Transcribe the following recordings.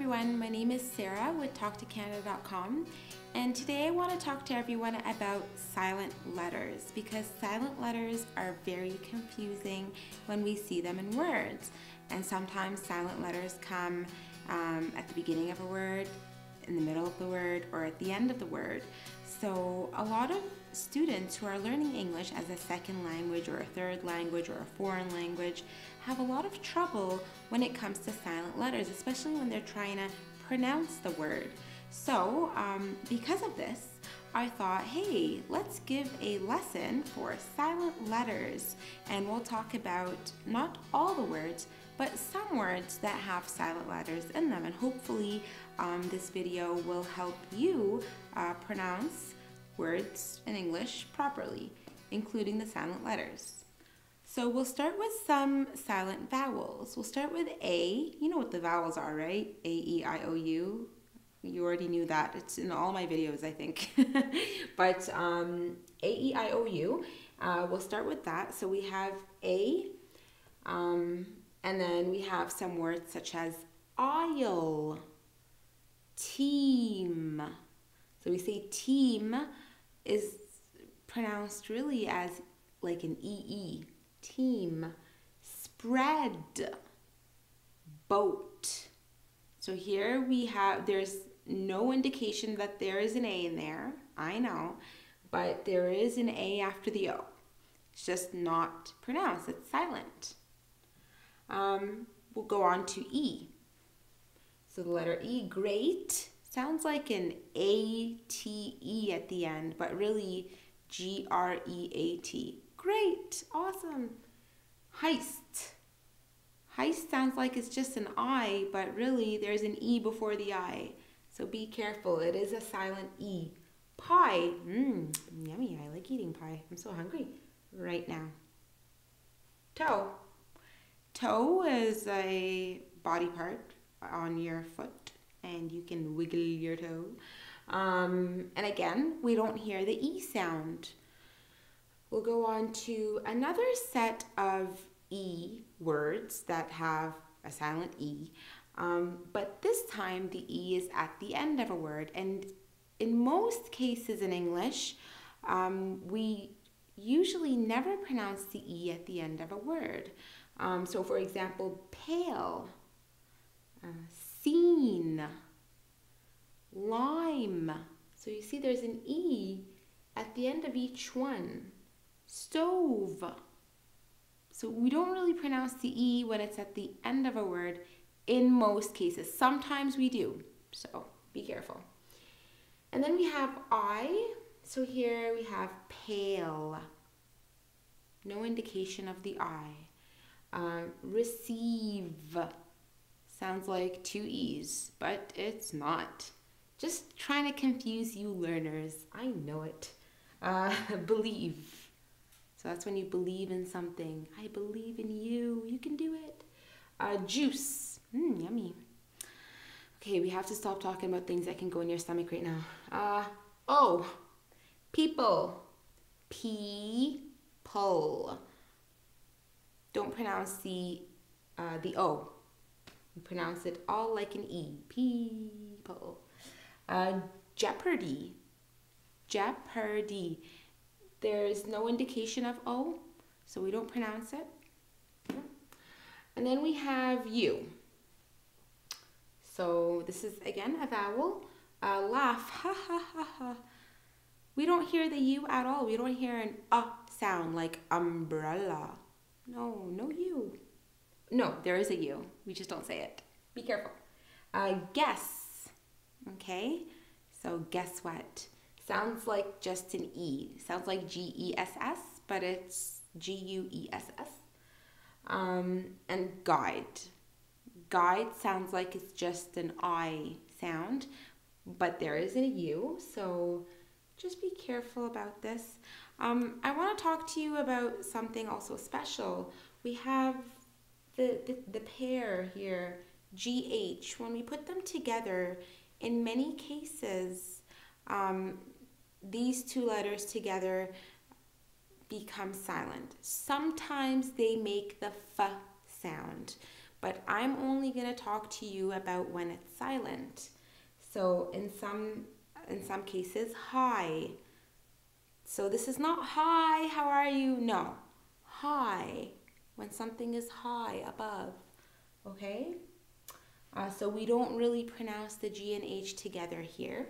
everyone, my name is Sarah with TalkToCanada.com and today I want to talk to everyone about silent letters because silent letters are very confusing when we see them in words and sometimes silent letters come um, at the beginning of a word, in the middle of the word, or at the end of the word. So a lot of students who are learning English as a second language or a third language or a foreign language have a lot of trouble when it comes to silent letters, especially when they're trying to pronounce the word. So, um, because of this, I thought, hey, let's give a lesson for silent letters and we'll talk about not all the words, but some words that have silent letters in them. And hopefully, um, this video will help you uh, pronounce words in English properly, including the silent letters. So we'll start with some silent vowels. We'll start with A. You know what the vowels are, right? A, E, I, O, U. You already knew that. It's in all my videos, I think. but um, A, E, I, O, U. Uh, we'll start with that. So we have A, um, and then we have some words such as aisle, team. So we say team is pronounced really as like an EE. Team. Spread. Boat. So here we have, there's no indication that there is an A in there. I know. But there is an A after the O. It's just not pronounced. It's silent. Um, we'll go on to E. So the letter E, great, sounds like an A-T-E at the end, but really G-R-E-A-T. Great, awesome. Heist. Heist sounds like it's just an I, but really there's an E before the I. So be careful, it is a silent E. Pie, mmm, yummy, I like eating pie. I'm so hungry right now. Toe. Toe is a body part on your foot and you can wiggle your toe. Um, and again, we don't hear the E sound. We'll go on to another set of E words that have a silent E. Um, but this time the E is at the end of a word. And in most cases in English, um, we usually never pronounce the E at the end of a word. Um, so for example, pale, uh, scene, lime. So you see there's an E at the end of each one. Stove. So we don't really pronounce the E when it's at the end of a word in most cases. Sometimes we do, so be careful. And then we have I. So here we have pale. No indication of the I. Um, receive sounds like two E's, but it's not. Just trying to confuse you learners. I know it. Uh, believe. So that's when you believe in something. I believe in you. You can do it. Uh, juice. Mmm, yummy. Okay, we have to stop talking about things that can go in your stomach right now. Uh, oh, people. People. Don't pronounce the uh, the O. You pronounce it all like an E. People. Uh, jeopardy. Jeopardy. There's no indication of O, so we don't pronounce it. And then we have U. So this is, again, a vowel. Uh, laugh. Ha ha ha ha. We don't hear the U at all. We don't hear an uh sound like umbrella. No, no U. No, there is a U. We just don't say it. Be careful. Uh, guess. Okay, so guess what? Sounds like just an E. Sounds like G E S S, but it's G U E S S. Um, and guide. Guide sounds like it's just an I sound, but there isn't a U, so just be careful about this. Um, I want to talk to you about something also special. We have the, the, the pair here, GH. When we put them together, in many cases, um, these two letters together become silent. Sometimes they make the F sound, but I'm only going to talk to you about when it's silent. So in some in some cases, high. So this is not hi, how are you? No. High. When something is high above. Okay? Uh, so we don't really pronounce the G and H together here.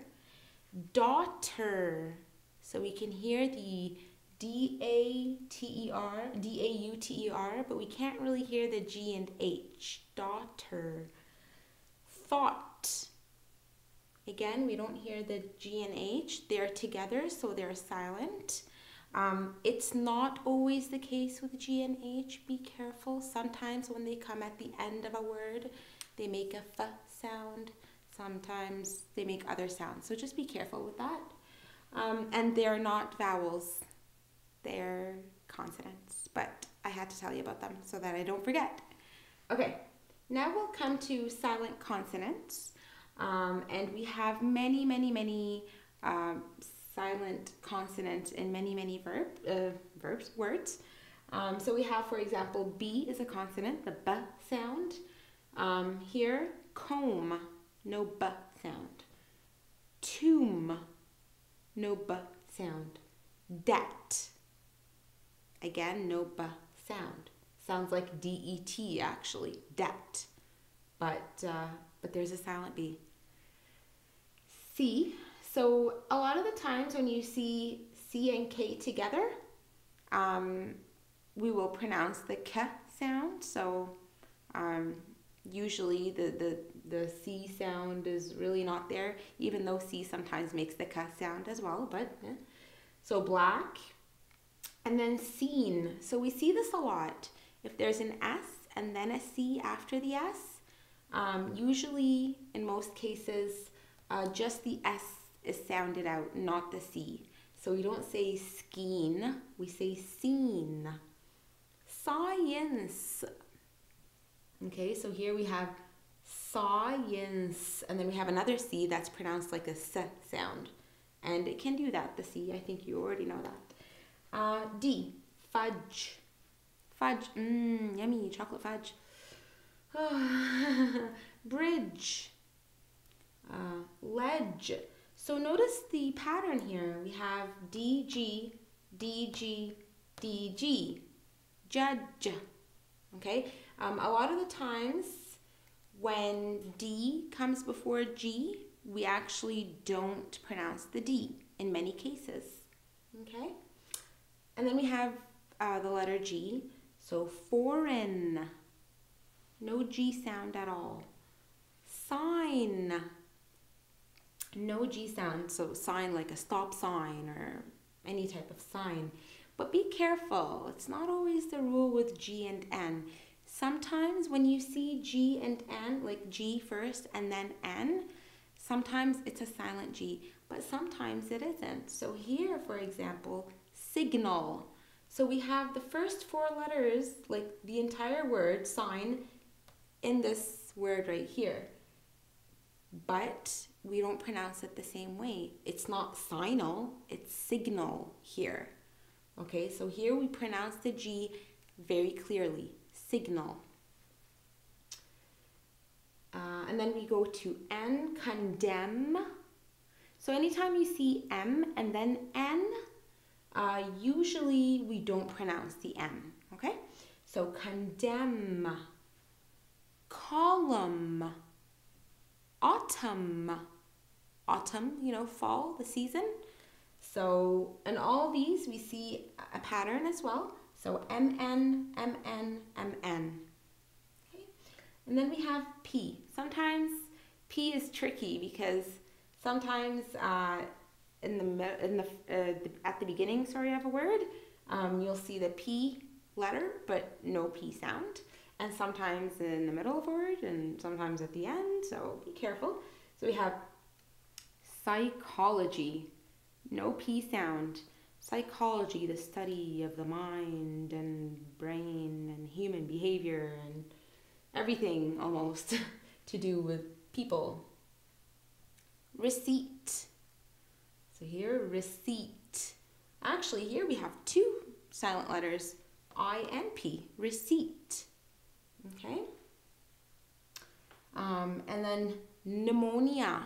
Daughter. So we can hear the D A T E R, D A U T E R, but we can't really hear the G and H. Daughter. Thought. Again, we don't hear the G and H. They're together, so they're silent. Um, it's not always the case with G and H. Be careful. Sometimes when they come at the end of a word, they make a f sound. Sometimes they make other sounds. So just be careful with that. Um, and they're not vowels. They're consonants. But I had to tell you about them so that I don't forget. Okay, now we'll come to silent consonants. Um, and we have many, many, many um, silent consonants in many, many verb, uh, verbs, words. Um, so we have, for example, B is a consonant, the B sound. Um, here, comb, no B sound. Tomb, no B sound. Debt, again, no B sound. Sounds like D-E-T actually, debt. But, uh, but there's a silent B. C. So a lot of the times when you see C and K together, um, we will pronounce the K sound. So um, usually the, the, the C sound is really not there, even though C sometimes makes the K sound as well. But yeah. So black. And then scene. So we see this a lot. If there's an S and then a C after the S, um, usually in most cases, uh, just the S is sounded out, not the C. So we don't say skeen, we say scene. Science. Okay, so here we have science, and then we have another C that's pronounced like a S sound. And it can do that, the C, I think you already know that. Uh, D, fudge. Fudge, mmm, yummy, chocolate fudge. Bridge uh, ledge. So notice the pattern here. We have DG, DG, DG, judge. Okay, um, a lot of the times when D comes before G, we actually don't pronounce the D in many cases. Okay, and then we have uh, the letter G. So foreign, no G sound at all. Sign no G sound, so sign like a stop sign or any type of sign. But be careful, it's not always the rule with G and N. Sometimes when you see G and N, like G first and then N, sometimes it's a silent G, but sometimes it isn't. So here, for example, signal. So we have the first four letters, like the entire word, sign, in this word right here. But we don't pronounce it the same way. It's not signal, it's signal here. Okay, so here we pronounce the G very clearly, signal. Uh, and then we go to N, condemn. So anytime you see M and then N, uh, usually we don't pronounce the M, okay? So condemn, column, autumn. Autumn, you know, fall, the season. So, in all these, we see a pattern as well. So, MN, MN, MN. Okay. And then we have P. Sometimes P is tricky because sometimes uh, in the in the, uh, the, at the beginning, sorry, of a word, um, you'll see the P letter but no P sound and sometimes in the middle of a word and sometimes at the end, so be careful. So we have psychology, no P sound. Psychology, the study of the mind and brain and human behavior and everything almost to do with people. Receipt. So here, receipt. Actually, here we have two silent letters, I and P, receipt. Okay? Um, and then pneumonia.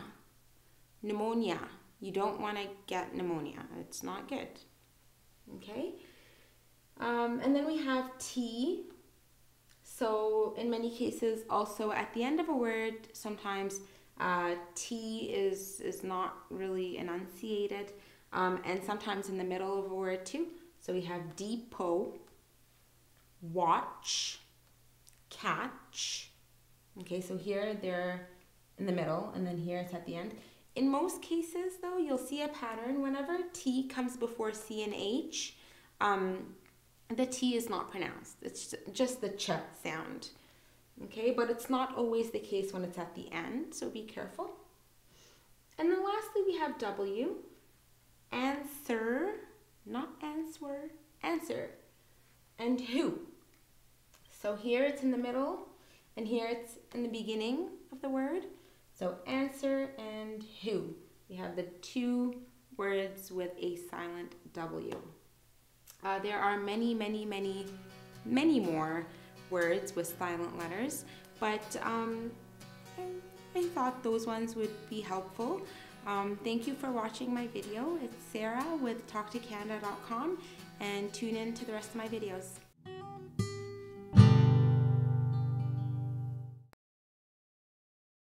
Pneumonia. You don't want to get pneumonia. It's not good. Okay. Um, and then we have T. So in many cases, also at the end of a word, sometimes uh, T is is not really enunciated, um, and sometimes in the middle of a word too. So we have depot, watch, catch. Okay, so here they're in the middle, and then here it's at the end. In most cases, though, you'll see a pattern. Whenever T comes before C and H, um, the T is not pronounced. It's just the ch sound. Okay, but it's not always the case when it's at the end, so be careful. And then lastly, we have W. Answer, not answer, answer. And who. So here it's in the middle, and here it's in the beginning of the word. So answer and who. We have the two words with a silent W. Uh, there are many, many, many, many more words with silent letters, but um, I thought those ones would be helpful. Um, thank you for watching my video. It's Sarah with TalkToCanada.com and tune in to the rest of my videos.